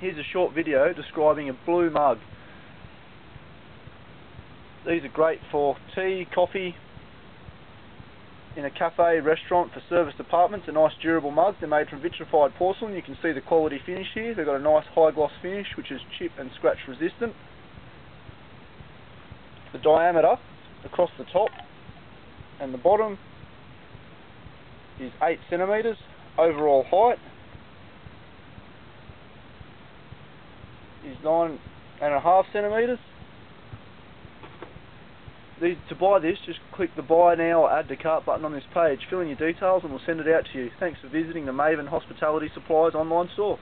here's a short video describing a blue mug. These are great for tea, coffee, in a cafe, restaurant, for service departments. A nice durable mug. They're made from vitrified porcelain. You can see the quality finish here. They've got a nice high gloss finish which is chip and scratch resistant. The diameter across the top and the bottom is 8 centimetres overall height is nine and a half centimetres. These, to buy this, just click the buy now or add to cart button on this page. Fill in your details and we'll send it out to you. Thanks for visiting the Maven Hospitality Supplies online store.